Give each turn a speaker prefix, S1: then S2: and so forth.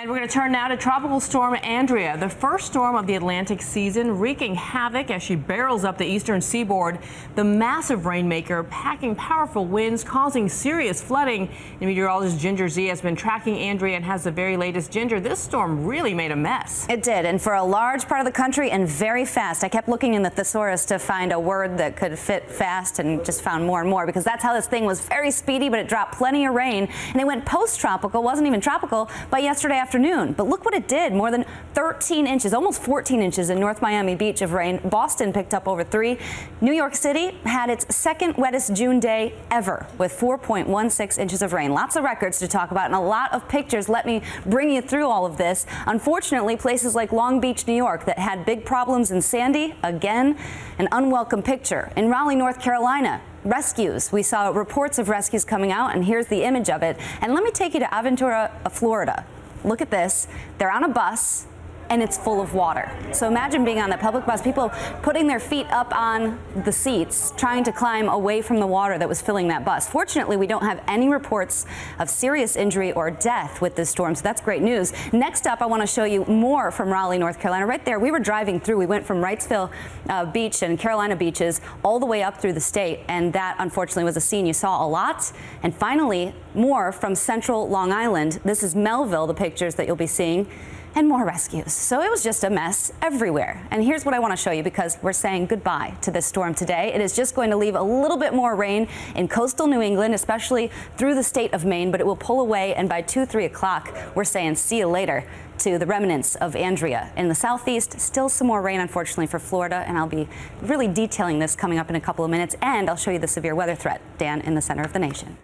S1: And we're going to turn now to Tropical Storm Andrea, the first storm of the Atlantic season, wreaking havoc as she barrels up the eastern seaboard. The massive rainmaker packing powerful winds, causing serious flooding. And meteorologist Ginger Zee has been tracking Andrea and has the very latest. Ginger, this storm really made a mess.
S2: It did, and for a large part of the country and very fast. I kept looking in the thesaurus to find a word that could fit fast and just found more and more because that's how this thing was very speedy, but it dropped plenty of rain. And it went post-tropical, wasn't even tropical, by yesterday afternoon afternoon. But look what it did. More than 13 inches, almost 14 inches in North Miami Beach of rain. Boston picked up over three. New York City had its second wettest June day ever with 4.16 inches of rain. Lots of records to talk about and a lot of pictures. Let me bring you through all of this. Unfortunately, places like Long Beach, New York that had big problems in Sandy, again, an unwelcome picture. In Raleigh, North Carolina, rescues. We saw reports of rescues coming out, and here's the image of it. And let me take you to Aventura, Florida. Look at this. They're on a bus and it's full of water. So imagine being on that public bus, people putting their feet up on the seats, trying to climb away from the water that was filling that bus. Fortunately, we don't have any reports of serious injury or death with this storm, so that's great news. Next up, I want to show you more from Raleigh, North Carolina. Right there, we were driving through. We went from Wrightsville uh, Beach and Carolina beaches all the way up through the state, and that unfortunately was a scene you saw a lot. And finally, more from central Long Island. This is Melville, the pictures that you'll be seeing and more rescues. So it was just a mess everywhere. And here's what I want to show you because we're saying goodbye to this storm today. It is just going to leave a little bit more rain in coastal New England, especially through the state of Maine, but it will pull away. And by 2, 3 o'clock, we're saying see you later to the remnants of Andrea. In the southeast, still some more rain, unfortunately, for Florida, and I'll be really detailing this coming up in a couple of minutes, and I'll show you the severe weather threat, Dan, in the center of the nation.